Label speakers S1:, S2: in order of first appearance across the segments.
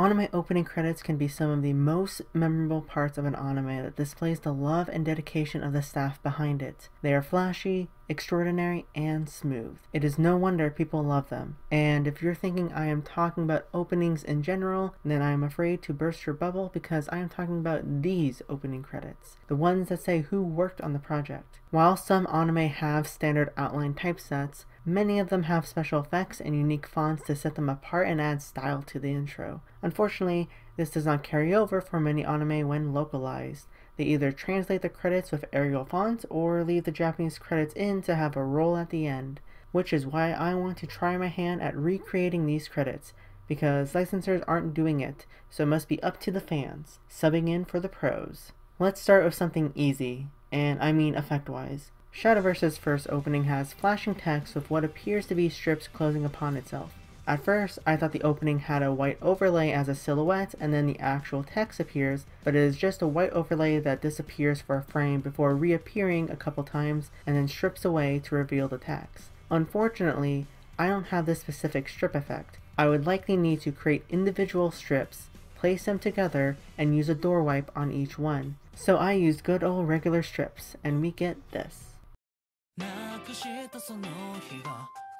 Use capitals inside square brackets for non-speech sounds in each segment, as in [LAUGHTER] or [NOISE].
S1: Anime opening credits can be some of the most memorable parts of an anime that displays the love and dedication of the staff behind it. They are flashy, extraordinary, and smooth. It is no wonder people love them. And if you're thinking I am talking about openings in general, then I am afraid to burst your bubble because I am talking about these opening credits. The ones that say who worked on the project. While some anime have standard outline typesets, Many of them have special effects and unique fonts to set them apart and add style to the intro. Unfortunately, this does not carry over for many anime when localized. They either translate the credits with Arial fonts or leave the Japanese credits in to have a roll at the end, which is why I want to try my hand at recreating these credits, because licensors aren't doing it, so it must be up to the fans, subbing in for the pros. Let's start with something easy, and I mean effect-wise. Shadowverse's first opening has flashing text with what appears to be strips closing upon itself. At first, I thought the opening had a white overlay as a silhouette and then the actual text appears, but it is just a white overlay that disappears for a frame before reappearing a couple times and then strips away to reveal the text. Unfortunately, I don't have this specific strip effect. I would likely need to create individual strips, place them together, and use a door wipe on each one. So I used good old regular strips, and we get this.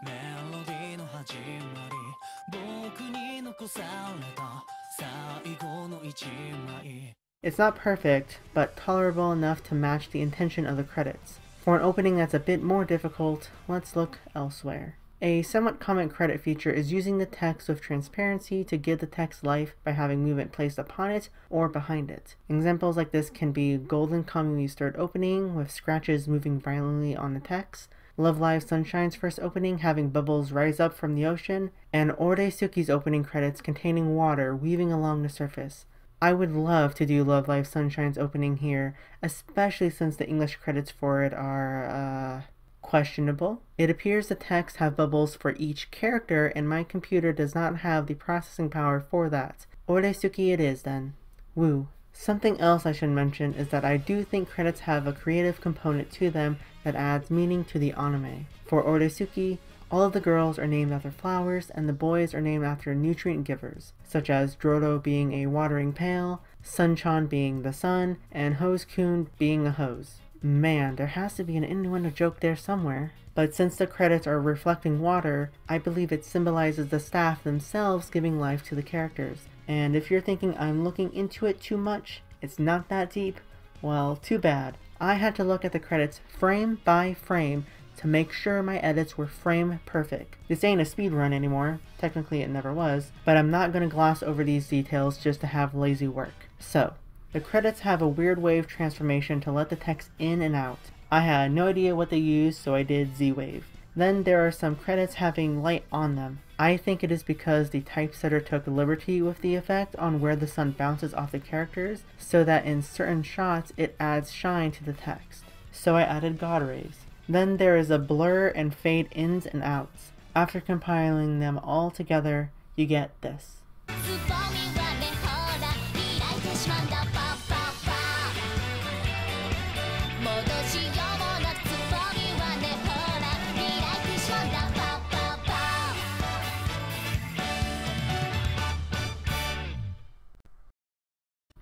S1: メロディーの始まり僕に残された最後の一枚 It's not perfect, but tolerable enough to match the intention of the credits. For an opening that's a bit more difficult, let's look elsewhere. A somewhat common credit feature is using the text with transparency to give the text life by having movement placed upon it or behind it. Examples like this can be Golden Kamuy's third opening with scratches moving violently on the text, Love Live Sunshine's first opening having bubbles rise up from the ocean, and Oresuki's opening credits containing water weaving along the surface. I would love to do Love Live Sunshine's opening here, especially since the English credits for it are, uh, questionable. It appears the text have bubbles for each character and my computer does not have the processing power for that. Oresuki it is then. Woo. Something else I should mention is that I do think credits have a creative component to them that adds meaning to the anime. For Oresuki, all of the girls are named after flowers and the boys are named after nutrient givers, such as Joro being a watering pail, Sunchan being the sun, and Hose-kun being a hose. Man, there has to be an innuendo joke there somewhere. But since the credits are reflecting water, I believe it symbolizes the staff themselves giving life to the characters. And if you're thinking I'm looking into it too much, it's not that deep, well, too bad. I had to look at the credits frame by frame to make sure my edits were frame perfect. This ain't a speed run anymore, technically it never was, but I'm not going to gloss over these details just to have lazy work. So, the credits have a weird wave transformation to let the text in and out. I had no idea what they used, so I did Z-Wave. Then there are some credits having light on them. I think it is because the typesetter took liberty with the effect on where the sun bounces off the characters, so that in certain shots it adds shine to the text. So I added God rays. Then there is a blur and fade ins and outs. After compiling them all together, you get this.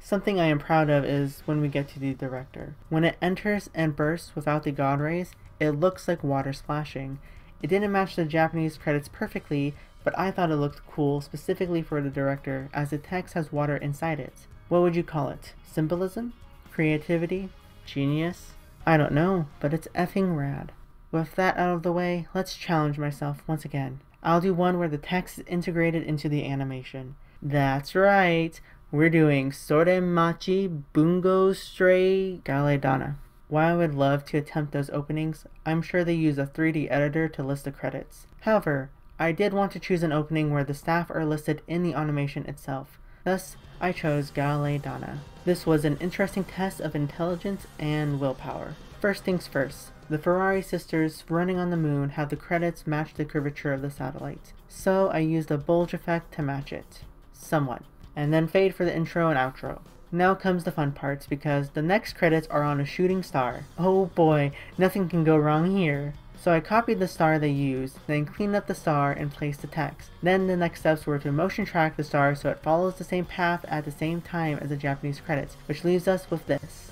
S1: Something I am proud of is when we get to the director. When it enters and bursts without the god rays, it looks like water splashing. It didn't match the Japanese credits perfectly, but I thought it looked cool specifically for the director as the text has water inside it. What would you call it? Symbolism? Creativity? Genius? I don't know, but it's effing rad. With that out of the way, let's challenge myself once again. I'll do one where the text is integrated into the animation. That's right, we're doing Sore Machi, Bungo Stray Galilei Donna. While I would love to attempt those openings, I'm sure they use a 3D editor to list the credits. However, I did want to choose an opening where the staff are listed in the animation itself. Thus, I chose Galilei Donna. This was an interesting test of intelligence and willpower. First things first, the Ferrari sisters running on the moon have the credits match the curvature of the satellite, so I used a bulge effect to match it. Somewhat and then fade for the intro and outro. Now comes the fun parts because the next credits are on a shooting star. Oh boy, nothing can go wrong here. So I copied the star they used, then cleaned up the star and placed the text. Then the next steps were to motion track the star so it follows the same path at the same time as the Japanese credits, which leaves us with this.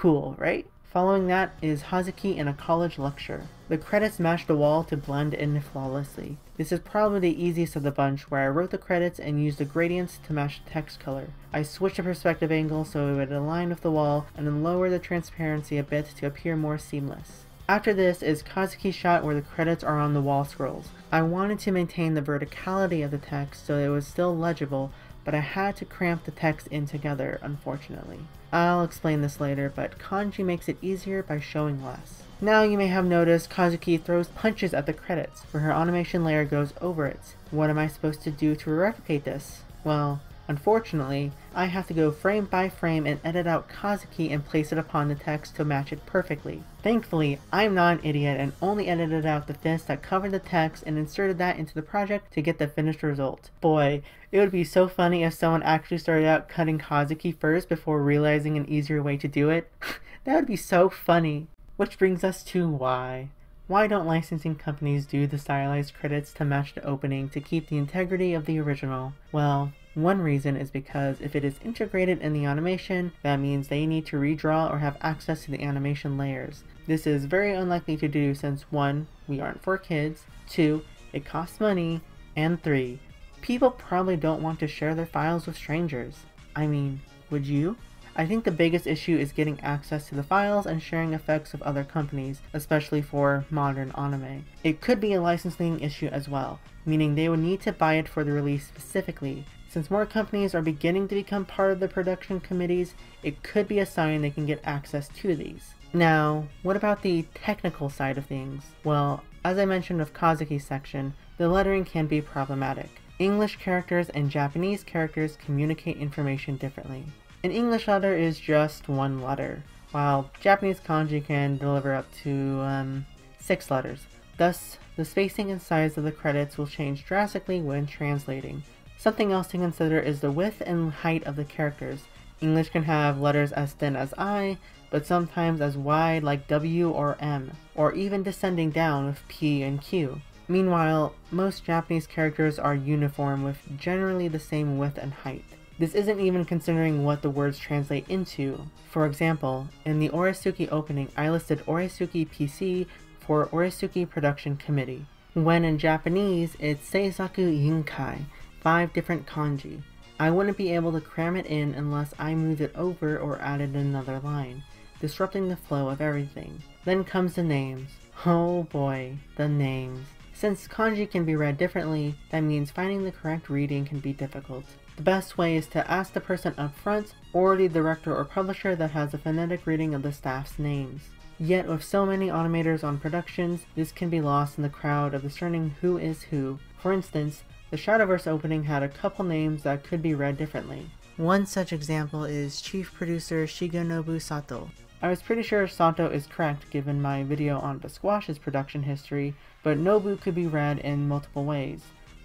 S1: Cool, right? Following that is Hazuki in a college lecture. The credits match the wall to blend in flawlessly. This is probably the easiest of the bunch where I wrote the credits and used the gradients to match the text color. I switched the perspective angle so it would align with the wall and then lower the transparency a bit to appear more seamless. After this is Kazuki's shot where the credits are on the wall scrolls. I wanted to maintain the verticality of the text so it was still legible, but I had to cramp the text in together, unfortunately. I'll explain this later, but kanji makes it easier by showing less. Now you may have noticed Kazuki throws punches at the credits, where her animation layer goes over it. What am I supposed to do to replicate this? Well, Unfortunately, I have to go frame by frame and edit out Kazuki and place it upon the text to match it perfectly. Thankfully, I'm not an idiot and only edited out the fist that covered the text and inserted that into the project to get the finished result. Boy, it would be so funny if someone actually started out cutting Kazuki first before realizing an easier way to do it. [LAUGHS] that would be so funny. Which brings us to why. Why don't licensing companies do the stylized credits to match the opening to keep the integrity of the original? Well, one reason is because if it is integrated in the animation, that means they need to redraw or have access to the animation layers. This is very unlikely to do since 1. We aren't for kids, 2. It costs money, and 3. People probably don't want to share their files with strangers. I mean, would you? I think the biggest issue is getting access to the files and sharing effects of other companies, especially for modern anime. It could be a licensing issue as well, meaning they would need to buy it for the release specifically, since more companies are beginning to become part of the production committees, it could be a sign they can get access to these. Now, what about the technical side of things? Well, as I mentioned with Kazuki's section, the lettering can be problematic. English characters and Japanese characters communicate information differently. An English letter is just one letter, while Japanese kanji can deliver up to um, six letters. Thus, the spacing and size of the credits will change drastically when translating, Something else to consider is the width and height of the characters. English can have letters as thin as I, but sometimes as wide like W or M, or even descending down with P and Q. Meanwhile, most Japanese characters are uniform with generally the same width and height. This isn't even considering what the words translate into. For example, in the Oresuki opening, I listed Oresuki PC for Oresuki Production Committee, when in Japanese it's Seisaku Iinkai, five different kanji. I wouldn't be able to cram it in unless I moved it over or added another line, disrupting the flow of everything. Then comes the names. Oh boy, the names. Since kanji can be read differently, that means finding the correct reading can be difficult. The best way is to ask the person up front or the director or publisher that has a phonetic reading of the staff's names. Yet with so many animators on productions, this can be lost in the crowd of discerning who is who. For instance, the Shadowverse opening had a couple names that could be read differently. One such example is chief producer Shigenobu Sato. I was pretty sure Sato is correct given my video on the Squash's production history, but Nobu could be read in multiple ways.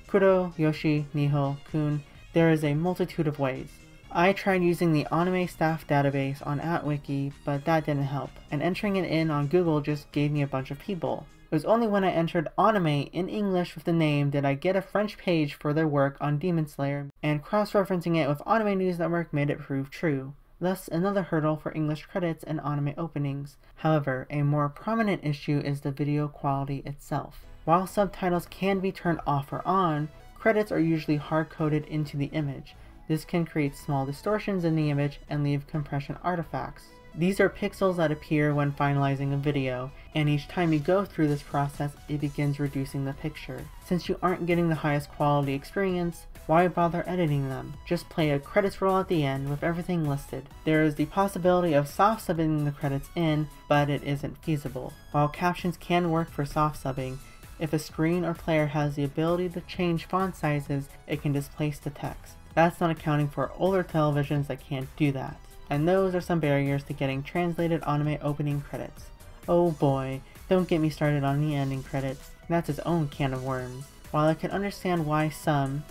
S1: Kuro, Yoshi, Niho, Kun, there is a multitude of ways. I tried using the anime staff database on AtWiki, but that didn't help, and entering it in on Google just gave me a bunch of people. It was only when I entered anime in English with the name did I get a French page for their work on Demon Slayer, and cross-referencing it with Anime News Network made it prove true. Thus, another hurdle for English credits and anime openings. However, a more prominent issue is the video quality itself. While subtitles can be turned off or on, credits are usually hard-coded into the image. This can create small distortions in the image and leave compression artifacts. These are pixels that appear when finalizing a video, and each time you go through this process, it begins reducing the picture. Since you aren't getting the highest quality experience, why bother editing them? Just play a credits roll at the end with everything listed. There is the possibility of soft subbing the credits in, but it isn't feasible. While captions can work for soft subbing, if a screen or player has the ability to change font sizes, it can displace the text. That's not accounting for older televisions that can't do that. And those are some barriers to getting translated anime opening credits. Oh boy, don't get me started on the ending credits. That's its own can of worms. While I can understand why some,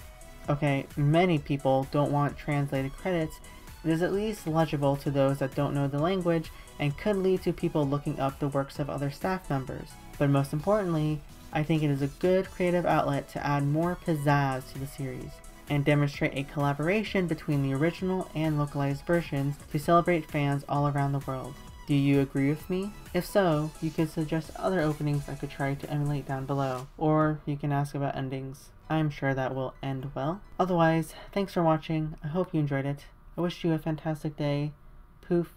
S1: okay, many people don't want translated credits, it is at least legible to those that don't know the language and could lead to people looking up the works of other staff members. But most importantly, I think it is a good creative outlet to add more pizzazz to the series and demonstrate a collaboration between the original and localized versions to celebrate fans all around the world. Do you agree with me? If so, you could suggest other openings I could try to emulate down below, or you can ask about endings. I'm sure that will end well. Otherwise, thanks for watching, I hope you enjoyed it. I wish you a fantastic day. Poof